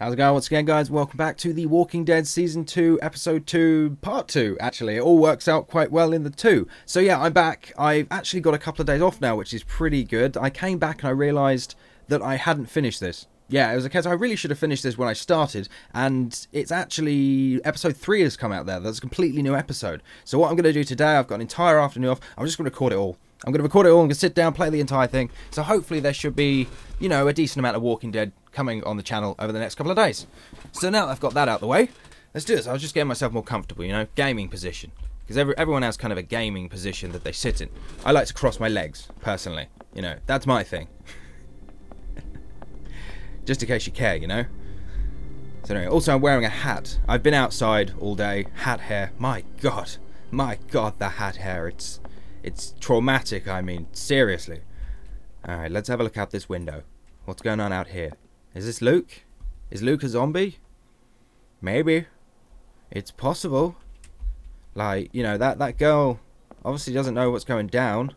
How's it going once again, guys? Welcome back to The Walking Dead Season 2, Episode 2, Part 2, actually. It all works out quite well in the 2. So yeah, I'm back. I've actually got a couple of days off now, which is pretty good. I came back and I realised that I hadn't finished this. Yeah, it was a case I really should have finished this when I started, and it's actually episode three has come out there. That's a completely new episode. So what I'm going to do today, I've got an entire afternoon off. I'm just going to record it all. I'm going to record it all. I'm going to sit down, play the entire thing. So hopefully there should be, you know, a decent amount of Walking Dead coming on the channel over the next couple of days. So now I've got that out of the way, let's do this. I was just getting myself more comfortable, you know, gaming position. Because every, everyone has kind of a gaming position that they sit in. I like to cross my legs, personally. You know, that's my thing. just in case you care, you know. So anyway, also I'm wearing a hat. I've been outside all day. Hat hair. My God, my God, the hat hair. It's it's traumatic. I mean, seriously. All right, let's have a look out this window. What's going on out here? Is this Luke? Is Luke a zombie? Maybe. It's possible. Like, you know, that that girl obviously doesn't know what's going down.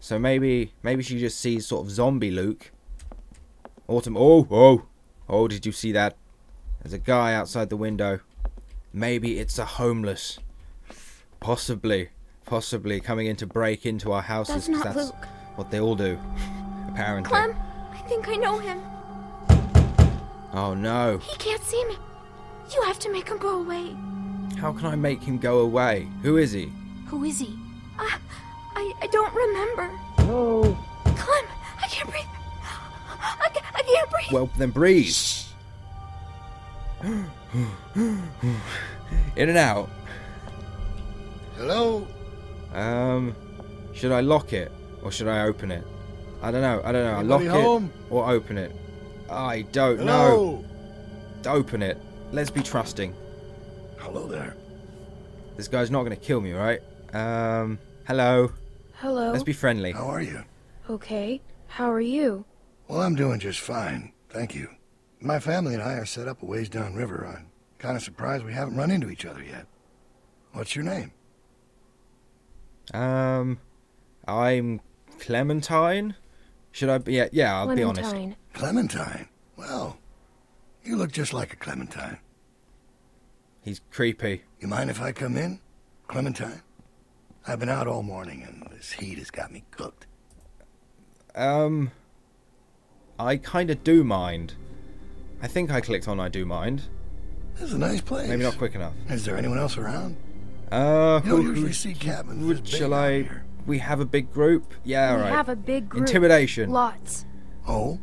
So maybe maybe she just sees sort of zombie Luke. Autumn oh oh oh did you see that? There's a guy outside the window. Maybe it's a homeless. Possibly. Possibly coming in to break into our houses. That's not that's Luke. what they all do. Apparently. Clem, I think I know him. Oh no. He can't see me. You have to make him go away. How can I make him go away? Who is he? Who is he? I, I, I don't remember. No. Clem, I can't breathe. I, ca- I can't breathe. Well, then breathe. In and out. Hello? Um, should I lock it or should I open it? I don't know. I don't know. I lock home? it or open it. I don't know. Open it. Let's be trusting. Hello there. This guy's not going to kill me, right? Um, hello. Hello. Let's be friendly. How are you? Okay. How are you? Well, I'm doing just fine. Thank you. My family and I are set up a ways downriver. I'm kind of surprised we haven't run into each other yet. What's your name? Um, I'm Clementine. Should I be? Yeah, yeah. I'll be honest. Clementine. Clementine. Well, you look just like a Clementine. He's creepy. You mind if I come in? Clementine? I've been out all morning and this heat has got me cooked. Um, I kind of do mind. I think I clicked on I do mind. This is a nice place. Maybe not quick enough. Is there anyone else around? Uh, You don't who- usually see cabins would- shall I? here. We have a big group. Yeah, we all right. have a big group. Intimidation. Lots. Oh?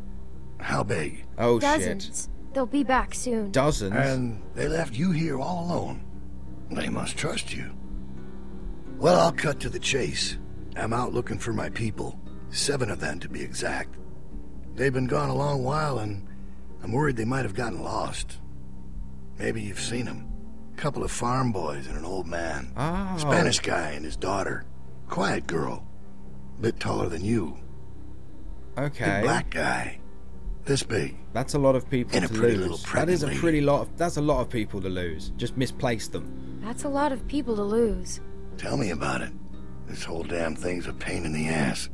How big? oh Dozens. They'll be back soon. Dozens. And they left you here all alone. They must trust you. Well, I'll cut to the chase. I'm out looking for my people. Seven of them, to be exact. They've been gone a long while, and I'm worried they might have gotten lost. Maybe you've seen them. A Couple of farm boys and an old man. oh. Spanish guy and his daughter. Quiet girl. Bit taller than you. Okay. Big black guy. This big. That's a lot of people And a to pretty lose. little That is a pregnant pretty lot. Of, that's a lot of people to lose. Just misplace them. That's a lot of people to lose. Tell me about it. This whole damn thing's a pain in the ass.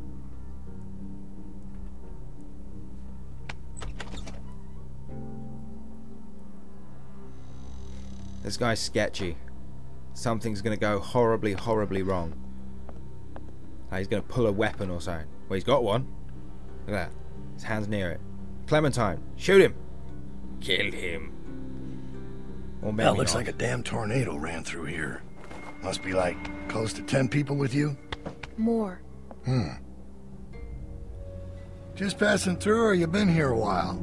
This guy's sketchy. Something's gonna go horribly, horribly wrong. Ah, he's gonna pull a weapon or something. Well, he's got one. Look at that. His hand's near it. Clementine, shoot him. Kill him. Or maybe That looks not. like a damn tornado ran through here. Must be like close to ten people with you? More. Hmm. Just passing through or you been here a while?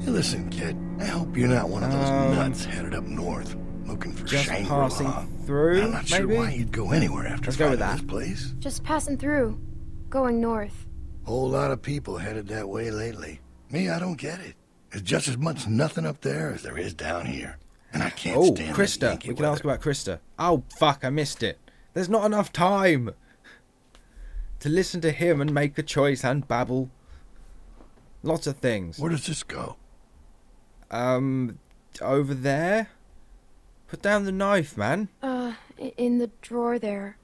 Hey, listen, kid. I hope you're not one of those Um, nuts headed up north looking for just Shangri-La. passing through, I'm not sure maybe? why you'd go anywhere after Let's go with finding that. this place. Just passing through. Going north. Whole lot of people headed that way lately. Me, I don't get it. There's just as much nothing up there as there is down here. And I can't Oh, stand that Christa. Yankee We can weather. ask about Christa. Oh, fuck, I missed it. There's not enough time to listen to him and make a choice and babble. Lots of things. Where does this go? Um, over there? Put down the knife, man. Uh, in the drawer there.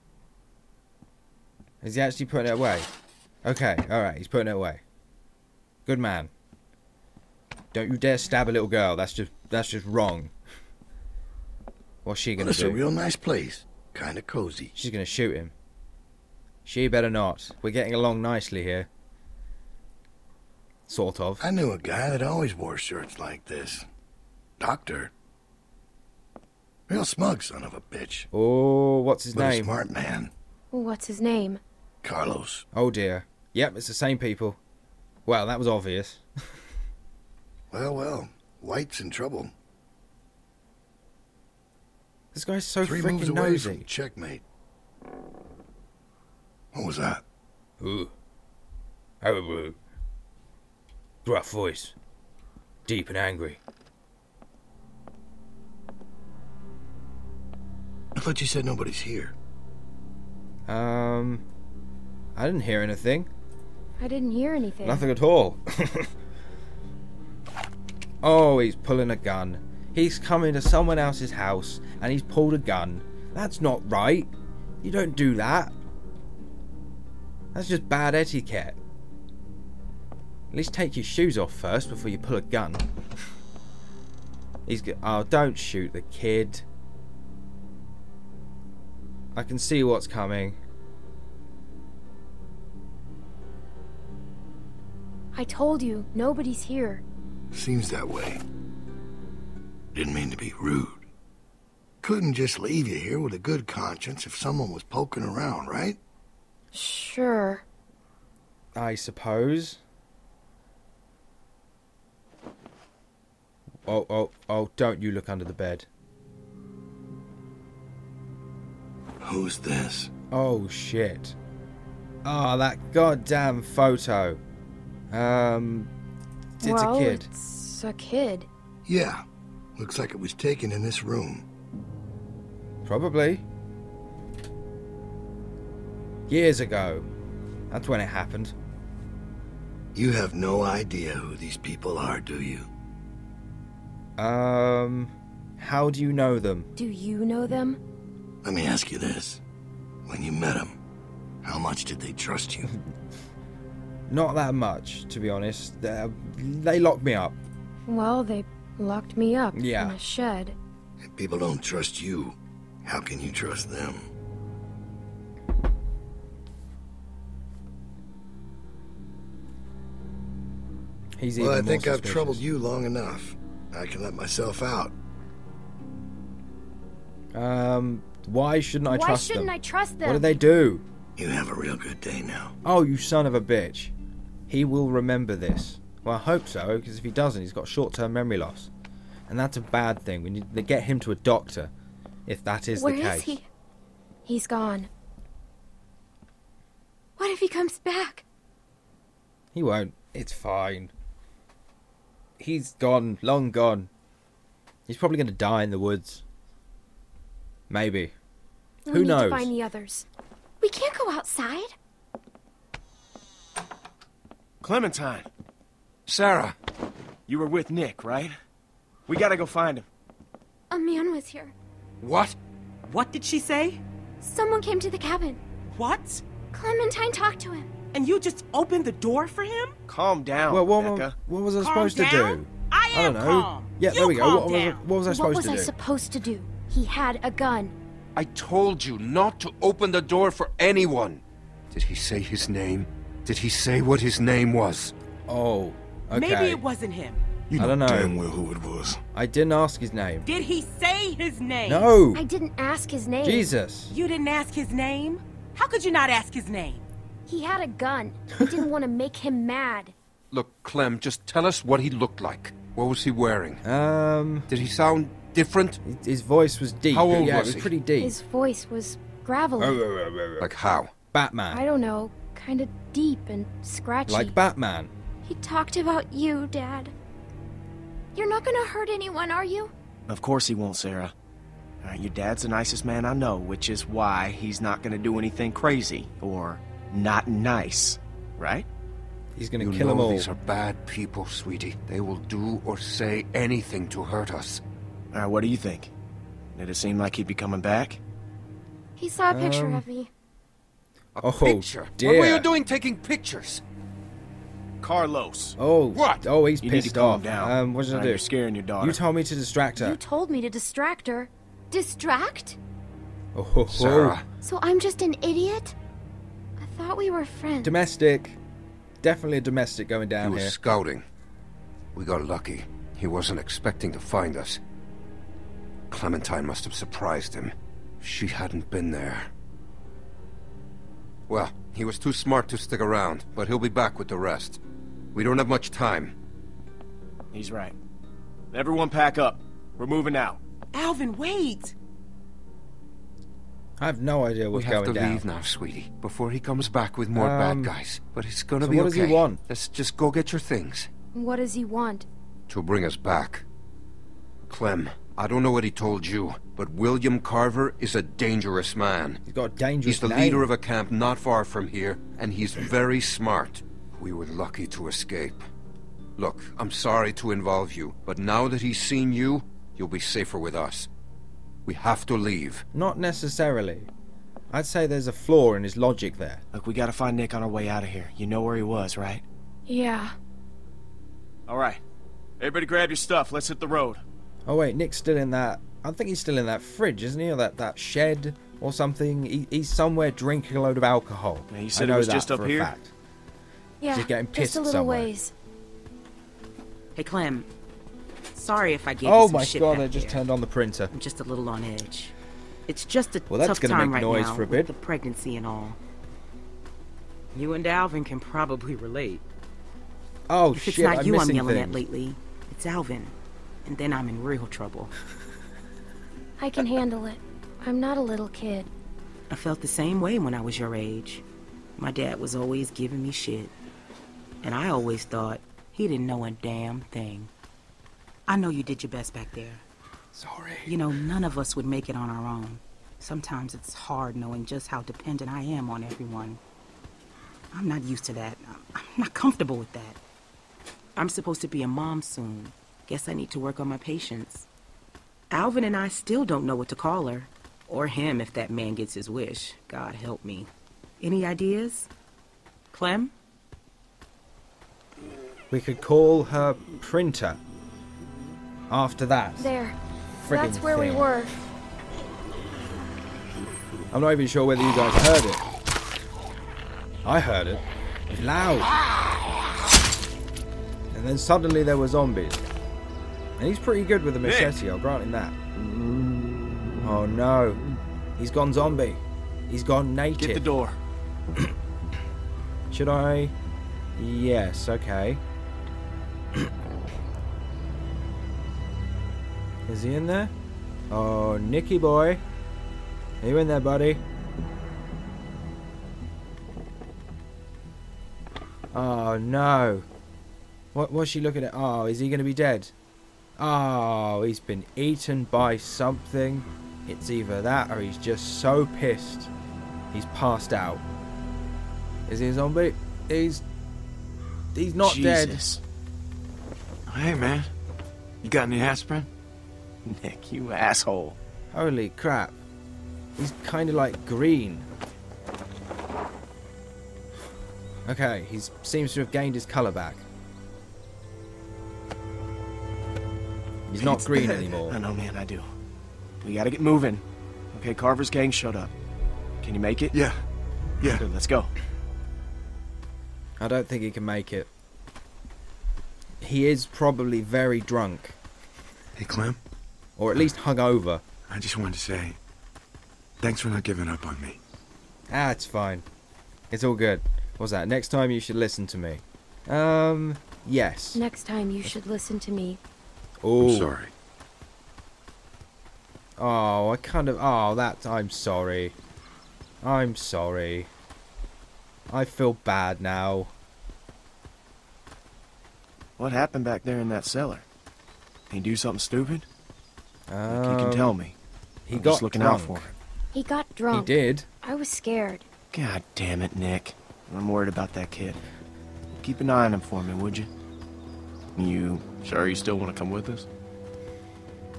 Is he actually putting it away? Okay, alright, he's putting it away. Good man. Don't you dare stab a little girl. That's just that's just wrong. What's she gonna it's do? a real nice place. Kind of cozy. She's gonna shoot him. She better not. We're getting along nicely here. Sort of. I knew a guy that always wore shirts like this. Doctor. Real smug son of a bitch. Oh, what's his But a name? smart man. What's his name? Carlos. Oh dear. Yep, it's the same people. Well, that was obvious. Well, well. White's in trouble. This guy's so Three moves freaking away nosy. from checkmate. What was that? Ooh. Oh, Gruff voice. Deep and angry. I thought you said nobody's here. Um, I didn't hear anything. I didn't hear anything. Nothing at all. oh, he's pulling a gun. He's come into someone else's house and he's pulled a gun. That's not right. You don't do that. That's just bad etiquette. At least take your shoes off first before you pull a gun. He's oh, don't shoot the kid. I can see what's coming. I told you, nobody's here. Seems that way. Didn't mean to be rude. Couldn't just leave you here with a good conscience if someone was poking around, right? Sure. I suppose. Oh, oh, oh, don't you look under the bed. Who's this? Oh, shit. Ah, that goddamn photo. Um, it's well, a kid. It's a kid. Yeah. Looks like it was taken in this room. Probably. Years ago. That's when it happened. You have no idea who these people are, do you? Um, how do you know them? Do you know them? Let me ask you this. When you met them, how much did they trust you? Not that much, to be honest. They, they locked me up. Well, they locked me up Yeah. in a shed. if people don't trust you, how can you trust them? He's Well, I more think I've troubled you long enough. I can let myself out. Um, why shouldn't I Why trust shouldn't them? I trust them? What did they do? You have a real good day now. Oh, you son of a bitch. He will remember this. Well, I hope so, because if he doesn't, he's got short-term memory loss. And that's a bad thing. We need to get him to a doctor, if that is Where the is case. he? He's gone. What if he comes back? He won't. It's fine. He's gone, long gone. He's probably going to die in the woods. Maybe. We Who need knows? to find the others. We can't go outside. Clementine, Sarah, you were with Nick, right? We gotta go find him. A man was here. what? What did she say? Someone came to the cabin. What? Clementine talked to him. And you just opened the door for him? Calm down, well, what, Becca. what was I Calm supposed to down? do? I I am don't know. calm. Yeah, You there we go. calm What was, down. what was I what was I supposed to do? He had a gun. I told you not to open the door for anyone. Did he say his name? Did he say what his name was? oh, okay. Maybe it wasn't him. You I don't know. damn well who it was. I didn't ask his name. Did he say his name? No! I didn't ask his name. Jesus. You didn't ask his name? How could you not ask his name? He had a gun. I didn't want to make him mad. Look, Clem, just tell us what he looked like. What was he wearing? Um, Did he sound different? his voice was deep. How old yeah, was it was he? pretty deep. His voice was gravelly. Like how? Batman. I don't know, kind of deep and scratchy. Like Batman. he talked about you, Dad. You're not gonna hurt anyone, are you? Of course he won't, Sarah. Uh, your dad's the nicest man I know, which is why he's not gonna do anything crazy or not nice, right? He's gonna You kill know them all. these are bad people, sweetie. They will do or say anything to hurt us. All right, what do you think? Did it seem like he'd be coming back? He saw a picture Um, of me. A Oh, picture? dear. What were you doing taking pictures? Carlos. Oh, What? Oh, he's You need to pissed calm off. down. Um, what should I do? You're scaring your daughter. You told me to distract her. You told me to distract her. Distract? oh, ho, ho. Sarah, So I'm just an idiot? I thought we were friends. Domestic. Definitely a domestic going down he down was here. scouting. We got lucky. He wasn't expecting to find us. Clementine must have surprised him. If she hadn't been there. Well, he was too smart to stick around, but he'll be back with the rest. We don't have much time. He's right. Everyone pack up. We're moving out. Alvin, wait! I have no idea what's going down. We what's have going to down. leave now, sweetie, before he comes back with more Um, bad guys. But it's gonna so be what okay. does he want? Let's just go get your things. What does he want? To bring us back. Clem, I don't know what he told you, but William Carver is a dangerous man. He's got a dangerous He's the name. leader of a camp not far from here, and he's very smart. We were lucky to escape. Look, I'm sorry to involve you, but now that he's seen you, you'll be safer with us. We have to leave. Not necessarily. I'd say there's a flaw in his logic there. Look, we gotta find Nick on our way out of here. You know where he was, right? Yeah. All right. Everybody grab your stuff. Let's hit the road. Oh wait, Nick's still in that. I think he's still in that fridge, isn't he? Or that that shed or something. He, he's somewhere drinking a load of alcohol. Yeah, you I said it was that just up for a here? fact. Yeah. Just getting a pissed little somewhere. ways. Hey, Clem. Sorry if I gave Oh you some my shit god! I just there. turned on the printer. I'm just a little on edge. It's just a Well, that's tough gonna time make right noise now for a with bit. the pregnancy and all. You and Alvin can probably relate. Oh If it's not I'm you I'm yelling things. at lately, it's Alvin. And then I'm in real trouble. I can handle it. I'm not a little kid. I felt the same way when I was your age. My dad was always giving me shit. And I always thought he didn't know a damn thing. I know you did your best back there. Sorry. You know, none of us would make it on our own. Sometimes it's hard knowing just how dependent I am on everyone. I'm not used to that. I'm- I'm not comfortable with that. I'm supposed to be a mom soon. Guess I need to work on my patience. Alvin and I still don't know what to call her. Or him if that man gets his wish. God help me. Any ideas? Clem? We could call her printer. After that. There. friggin' That's where we were. I'm not even sure whether you guys heard it. I heard it. It was loud. And then suddenly there were zombies. And he's pretty good with a machete, I'll grant him that. Oh no. He's gone zombie. He's gone native. Get the door. Should I? Yes, okay. Is he in there? Oh, Nicky boy. Are you in there, buddy? Oh, no. What was she looking at? Oh, is he going to be dead? Oh, he's been eaten by something. It's either that or he's just so pissed. He's passed out. Is he a zombie? He's. He's not dead. Jesus. Hey, man. You got any aspirin? Nick, you asshole. Holy crap. He's kind of like green. Okay, he seems to have gained his colour back. He's not green anymore. I know, man, I do. We gotta get moving. Okay, Carver's gang showed up. Can you make it? Yeah. Yeah. Good, let's go. I don't think he can make it. He is probably very drunk, Hey, Clem. or at least hungover. I just wanted to say, thanks for not giving up on me. Ah, it's fine. It's all good. What's that? Next time you should listen to me. Um, yes. Next time you should listen to me. Oh, I'm sorry. Oh, I kind of. Oh, that. I'm sorry. I'm sorry. I feel bad now. What happened back there in that cellar? He do something stupid? Um, you can tell me. He I'm got just looking drunk. out for him. He got drunk. He did. I was scared. God damn it, Nick. I'm worried about that kid. Keep an eye on him for me, would you? You sure you still want to come with us?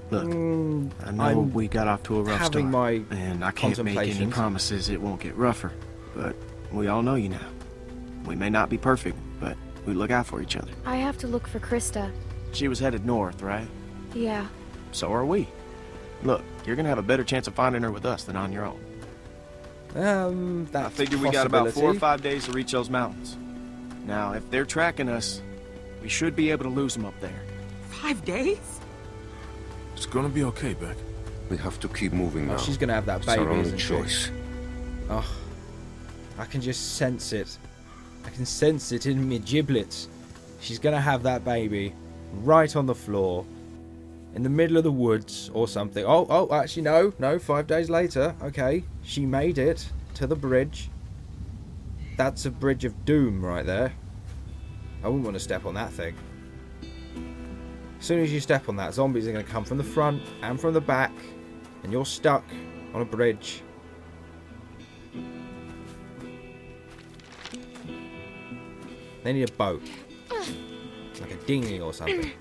Look, Mm, I know I'm we got off to a rough start, my and I can't make any promises it won't get rougher. But we all know you now. We may not be perfect, but We look out for each other. I have to look for Christa. She was headed north, right? Yeah. So are we. Look, you're gonna have a better chance of finding her with us than on your own. Um, that I figure we got about four or five days to reach those mountains. Now, if they're tracking us, we should be able to lose them up there. Five days? It's gonna be okay, Beck. We have to keep moving oh, now. Oh, she's gonna have that It's baby, our only isn't she? choice. Oh, I can just sense it. I can sense it in me giblets. She's gonna have that baby right on the floor, in the middle of the woods or something. Oh, oh, actually, no, no. Five days later, okay, she made it to the bridge. That's a bridge of doom right there. I wouldn't want to step on that thing. As soon as you step on that, zombies are going to come from the front and from the back, and you're stuck on a bridge. They need a boat. Like a dinghy or something.